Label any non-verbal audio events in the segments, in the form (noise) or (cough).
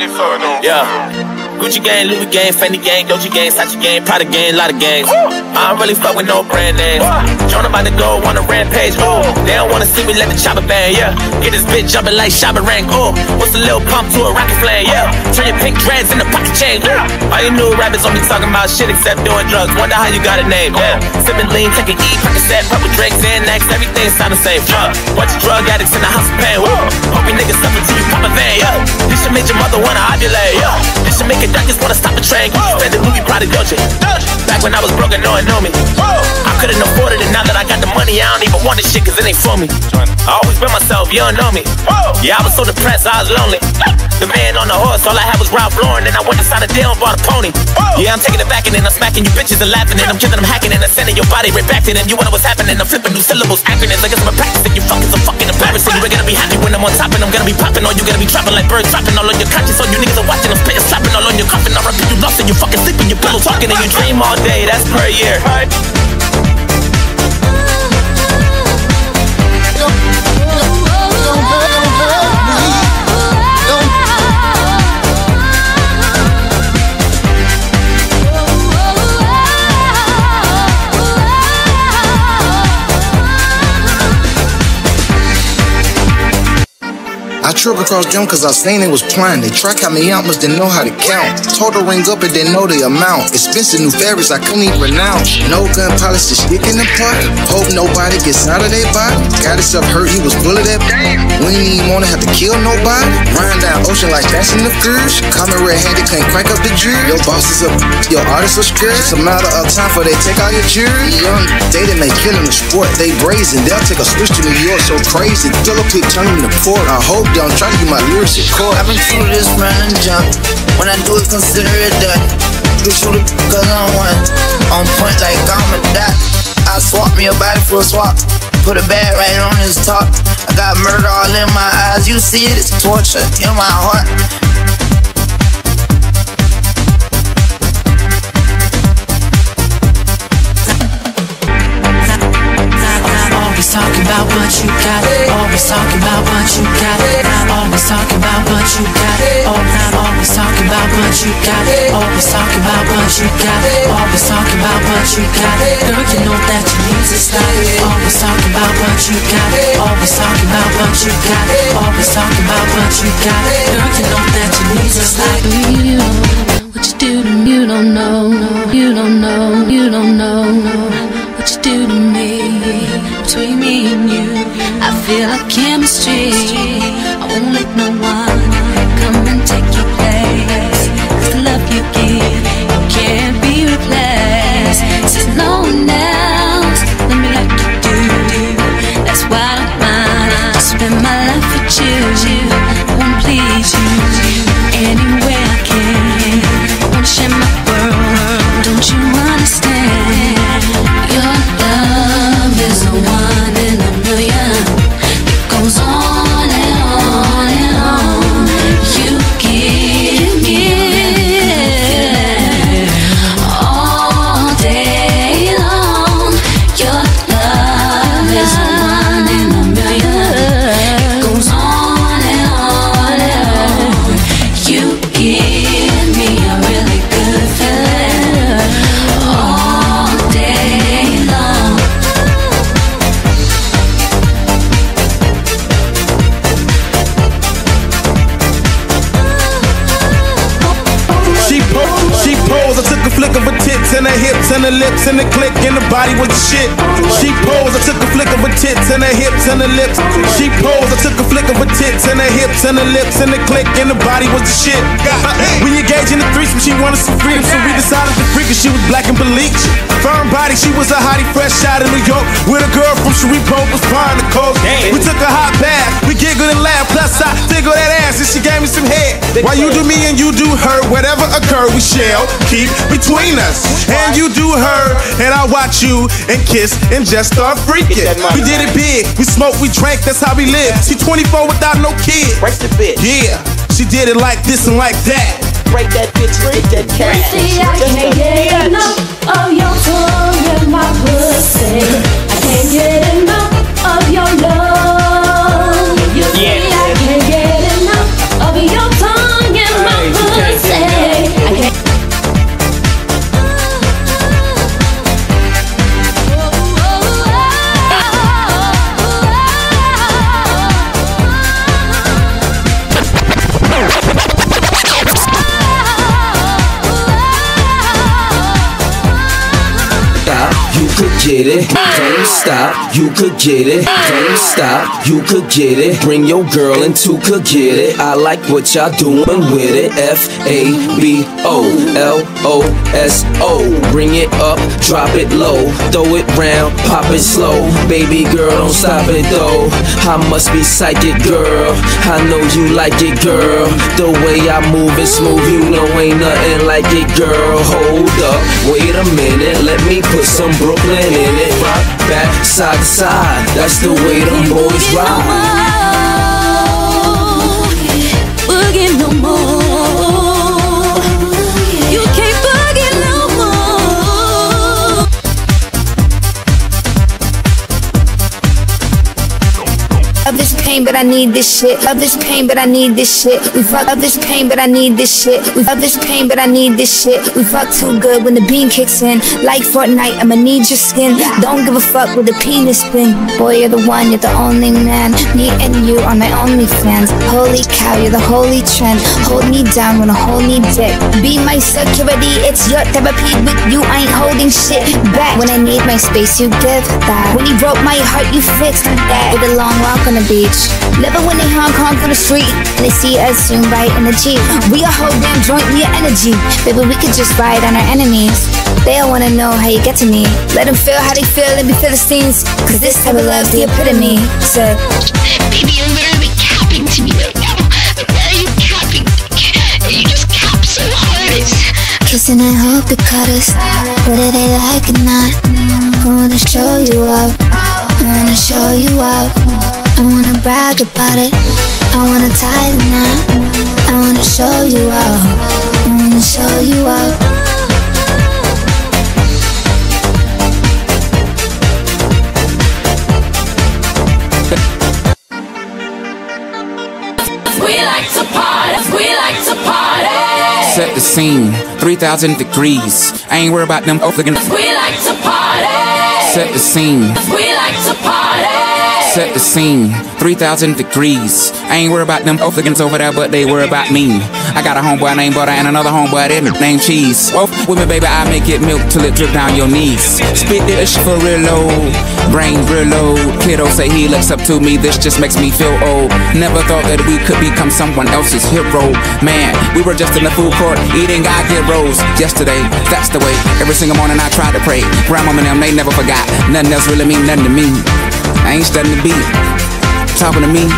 really fucking on. Yeah. Gucci gang, Louis gang, Fendi gang, Dolce gang, Sachi gang, Prada gang, lot of gangs. I don't really fuck with no brand names. Joyner about to go on a rampage. Ooh, they don't wanna see me let the chopper bang. Yeah, get this bitch jumping like Shabba Rank. Oh, what's a Lil Pump to a rocket flame? Yeah, turn your pink dreads into pocket chain. Ooh, all you new rappers don't be talking about shit except doing drugs. Wonder how you got a name. Yeah, sipping lean, taking E, set, pop with drinks and next. Everything sound the same. Fuck, bunch of drug addicts in the house of pain. Woo, hope you niggas suffer till you pop a vein. Yeah, this should make your mother wanna ovulate. Yeah, this should make a doctors wanna stop a train. Spend the movie Prada Dolce. Back when I was broke and no one knew me. I couldn't afford it, and now that I got the money, I don't even want this shit, cause it ain't for me. I always been myself, you don't know me. Yeah, I was so depressed, I was lonely. The man on the horse, all I had was Ralph Lauren, and I went inside a deal and bought a pony. Yeah, I'm taking it back and then I'm smacking you bitches and laughing, and I'm killing them, hacking, and I'm sending your body right back to them. You wonder what's happening, I'm flipping new syllables, acronyms. I guess I'm practicing, you fucking so fucking embarrassing. You're gonna be happy when I'm on top, and I'm gonna be popping, or you gonna be dropping like birds, dropping all on your conscience. All you niggas are watching, I'm spitting, slapping all on your coffin. You fucking sleep in your pillow, talking, and you dream all day. That's per year. I tripped across them cause I seen they was playing. They track how me out, must didn't know how to count. Told her ring up and didn't know the amount. Expensive new fabrics I couldn't even pronounce. No gun polish to stick in the pot. Hope nobody gets out of their body. Got himself hurt, he was bullet that. We ain't even wanna have to kill nobody. Down ocean like that's in the cruise. Coming red handed, can't crank up the jury. Your boss is up, your artists are scared. It's a matter of time for they take out your jury. Young, they make killing a sport. They brazen, they'll take a switch to New York so crazy. Still a quick turning the port. I hope they don't try to get my lyrics in court. I've been through this and jump. When I do it, consider it done. You shoot it cause I'm one. On point like I'm a dot. I swap me a body for a swap. Put a bag right on his top. I got murder all in my eyes. You see it, it's torture in my heart. Always talking about what you got. Always talking about what you got. Always talking about what you got. Always talking about what you got. Always talking about what you got. Always talking about what you got. Girl, you know that you need to stop. Always talking about what you got. Always talking about what you got. Always talking about what you got. Girl, you know that you need to stop. You what you do to me, you don't know, you don't know, you don't know what you do to me. Between me and you, I feel like chemistry. Spend my life with you. Wanna please you. Anywhere and the hips and the lips and the click and the body was the shit. Uh, we engaged in the threesome. She wanted some freedom, so we decided to freak her. She was black and bleach. Firm body. She was a hottie fresh out of New York with a girl from Shreveport was fine the coke. We took a hot bath. We giggled and laughed. Plus I tickled that ass and she gave me some head. While you do me and you do her, whatever occur, we shall keep between us. And you do her, and I watch you and kiss and just start freaking. We did it big. We smoked, we drank, that's how we live. She 24 without no kid. Break the bitch. Yeah, she did it like this and like that. Break that bitch, break that cash. See, I can't get enough of your tongue and my pussy. I can't get could get it. Don't stop, you could get it. Don't stop, you could get it. Bring your girl and two could get it. I like what y'all doing with it. F A B O L O S O. Bring it up, drop it low, throw it round, pop it slow. Baby girl, don't stop it though. I must be psychic, girl. I know you like it, girl. The way I move is smooth, you know ain't nothing like it, girl. Hold up, wait a minute, let me put some Brooklyn in it. Rock back, side to side, that's the way them boys ride. But I need this shit. Of this pain, but I need this shit. We fuck of this pain, but I need this shit. We this pain, but I need this shit. We fuck too good when the beam kicks in. Like Fortnite, I'ma need your skin. Don't give a fuck with the penis spin. Boy, you're the one, you're the only man. Me and you are my only fans. Holy cow, you're the holy trend. Hold me down when I hold me dick. Be my security, it's your therapy. With you, I ain't holding shit back. When I need my space, you give that. When you broke my heart, you fixed that. With a long walk on the beach. Love it when they honk honk on the street. And they see us soon right in the Jeep. We a whole damn joint, we a energy. Baby, we could just ride on our enemies. They all wanna know how you get to me. Let them feel how they feel and be Philistines. Cause this type of love's the epitome. So, Baby, you're literally capping to me right now. Why are you capping? You just cap so hard. kissing and hope it cut us. Whether they like it or not. I wanna show you up. I wanna show you up. I wanna brag about it. I wanna tie the knot. I wanna show you up. I wanna show you up. We like to party. We like to party. Set the scene, 3,000 degrees. I ain't worried about them open. We like to party. Set the scene, We like to party. Set the scene, 3,000 degrees. I ain't worried about them oafigans over there, but they worry about me. I got a homeboy named Butter and another homeboy named Cheese. Wolf with me, baby, I make it milk till it drip down your knees. Spit this for real low, brain real low. Kiddo say he looks up to me, this just makes me feel old. Never thought that we could become someone else's hero. Man, we were just in the food court eating I get rolls. Yesterday, that's the way. Every single morning I try to pray. Grandma and them, they never forgot. Nothing else really mean nothing to me. I ain't studying the beat. Talking to me.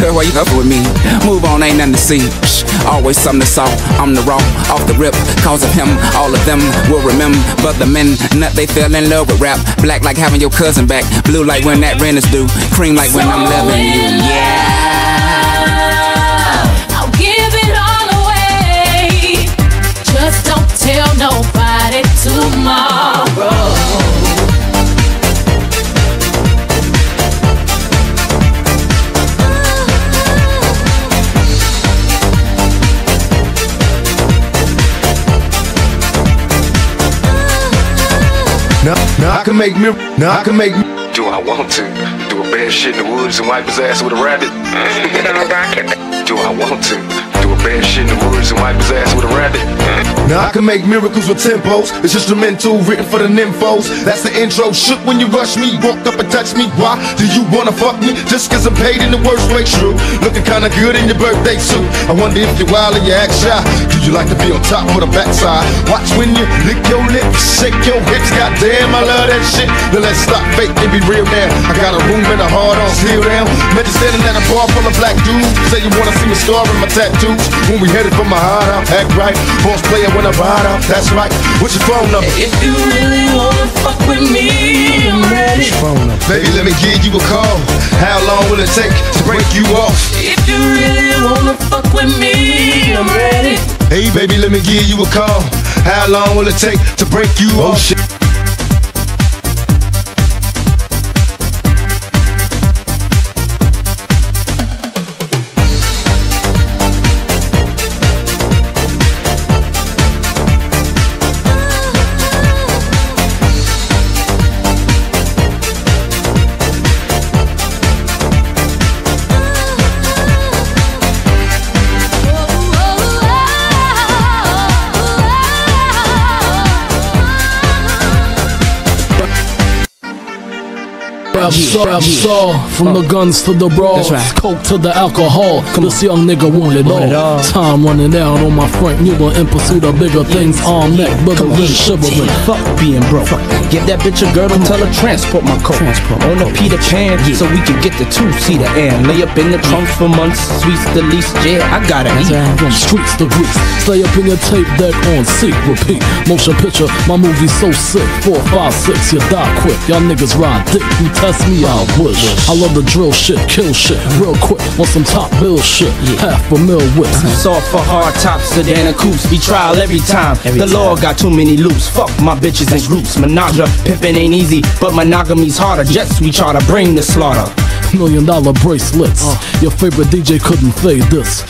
Girl, why you up with me? Move on, ain't nothing to see. Always something to saw. I'm the raw, off the rip. Cause of him, all of them will remember. But the men, nut, they fell in love with rap. Black like having your cousin back. Blue like when that rent is due. Cream like when I'm loving you. Yeah. I'll give it all away. Just don't tell nobody tomorrow. Now, now I can make me. Now I can make me. Do I want to do a bad shit in the woods and wipe his ass with a rabbit? (laughs) do I want to do a bad shit in the woods and wipe his ass with a rabbit? Now I can make miracles with tempos. It's instrumental written for the nymphos. That's the intro. Shook when you rush me, walk up and touch me. Why do you wanna fuck me? Just cause I'm paid in the worst way, true. Looking kinda good in your birthday suit. I wonder if you're wild and you act shy. Do you like to be on top or the backside? Watch when you lick your lips, shake your hips. Goddamn, I love that shit. Now let's stop fake and be real now. I got a room and a heart on seal down. Met you standing at a bar full of black dudes. Say you wanna see me scar in my tattoos. When we headed for my heart out, act right. Boss player when I ride out, that's right. What's your phone number? If you really wanna fuck with me, I'm ready. Baby, let me give you a call. How long will it take to break you off? If you really wanna fuck with me, I'm ready. Hey, baby, let me give you a call. How long will it take to break you off? Oh, shit. Raps, raps all, from the guns to the bras, right. coke to the alcohol. Come this young nigga want it all. it all. Time running down on my Franck Muller in pursuit of bigger things. Arm neck, bigger than shivering. Fuck being broke. Give that bitch a girdle, tell her transport my coat. On the Peter Pan, so we can get the two seater and lay up in the trunk for months. Sweets the least, yeah, I gotta eat. From streets to grease, stay up in your tape deck on seek, repeat. Motion picture, my movie so sick. Four, five, six, you die quick. Y'all niggas ride dick, you test me, I wish. I love the drill shit, kill shit, real quick. Want some top bill shit, half a mil whips. Soft for hard tops, sedan and coupes. Be trial every time. the law got too many loops. Fuck my bitches and groups. Menage, pimpin' ain't easy, but monogamy's harder. Jets we try to bring the slaughter. Million dollar bracelets. Uh. Your favorite DJ couldn't fade this.